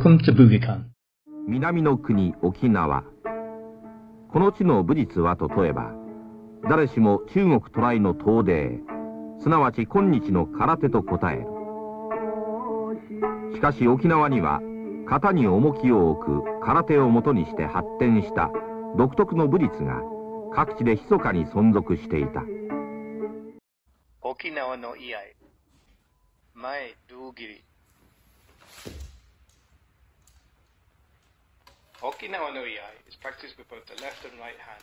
Welcome to Bugicon. 南の国沖縄。この地の武術はと問えば誰しも中国渡来の東帝すなわち今日の空手と答える。しかし沖縄には型に重きを置く空手をもとにして発展した独特の武術が各地で密かに存続していた。沖縄の居合。前道切。り Okinawa no iai is practiced with both the left and right hand,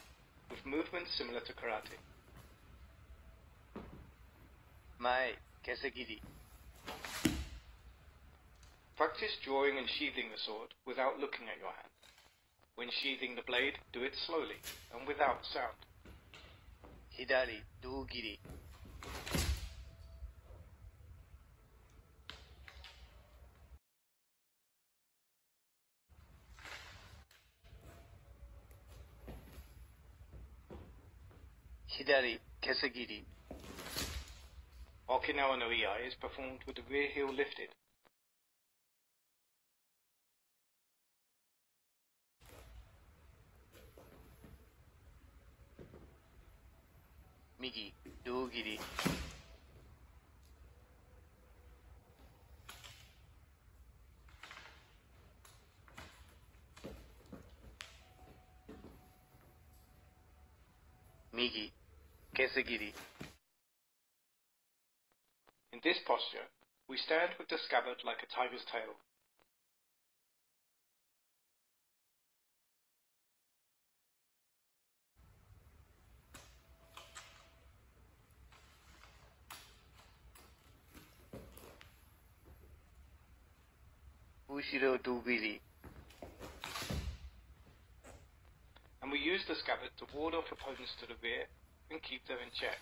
with movements similar to karate. Mai kesagiri. Practice drawing and sheathing the sword without looking at your hand. When sheathing the blade, do it slowly and without sound. Hidari dogiri. Hidari Kesagiri. Okinawa no Iai is performed with the rear heel lifted. Migi, Dogiri. Migi, In this posture, we stand with the scabbard like a tiger's tail. Ushiro. And we use the scabbard to ward off opponents to the rear and keep them in check.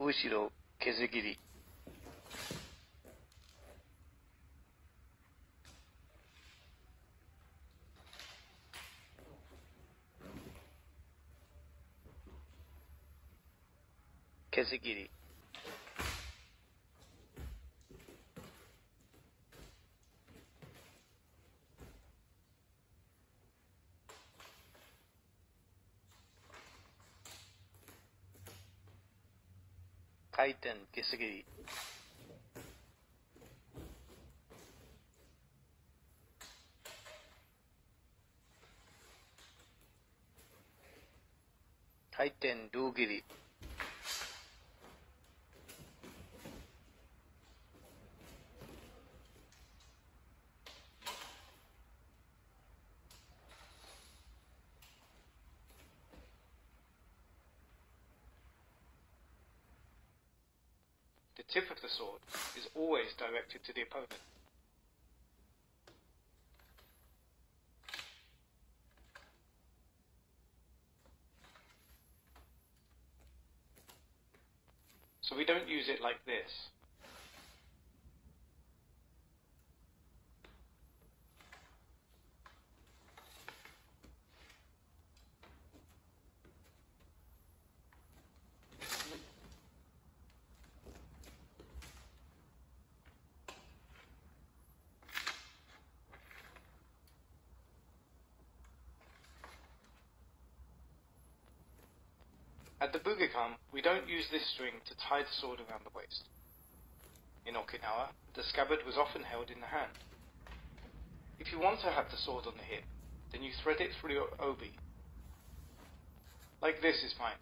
Ushiro Kesagiri. Kesagiri. 回転受けすぎ The tip of the sword is always directed to the opponent. So we don't use it like this. At the Bugeikan, we don't use this string to tie the sword around the waist. In Okinawa, the scabbard was often held in the hand. If you want to have the sword on the hip, then you thread it through your obi. Like this is fine.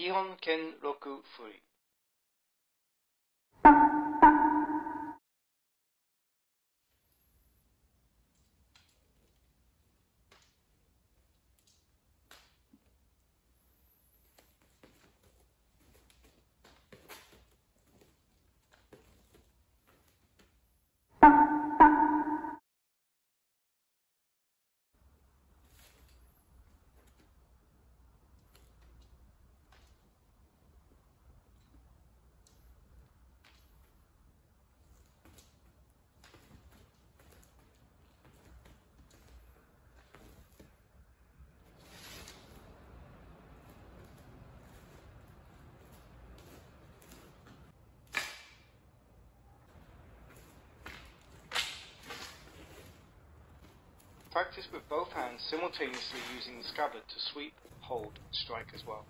基本兼六振り。Practice with both hands simultaneously using the scabbard to sweep, hold, strike as well.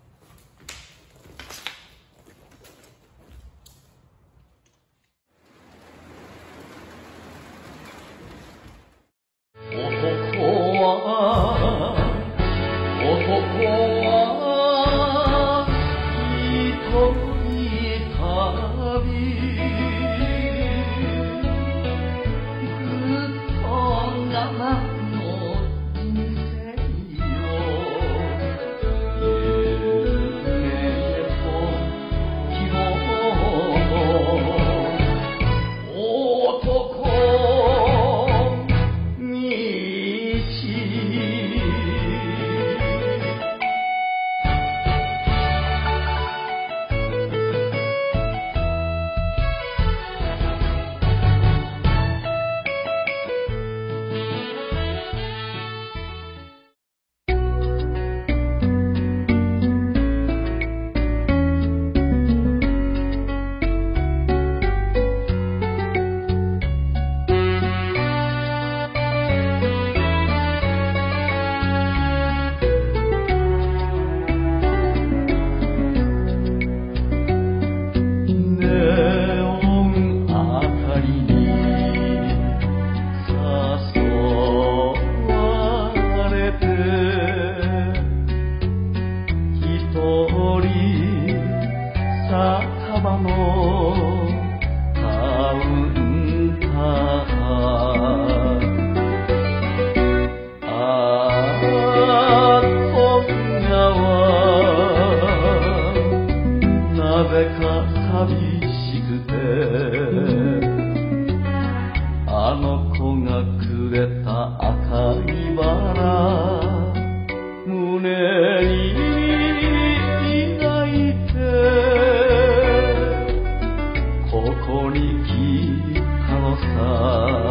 人酒場のカウンター。あ今夜はなぜか寂しくてあの子がくれた赤いバラ。に来たのさ。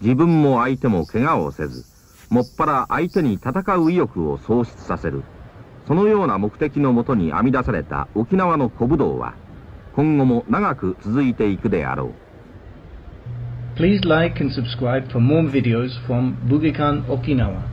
自分も相手も怪我をせず、もっぱら相手に戦う意欲を喪失させる。そのような目的のもとに編み出された沖縄の古武道は、今後も長く続いていくであろう。Please like and subscribe for more videos from Bugikan Okinawa.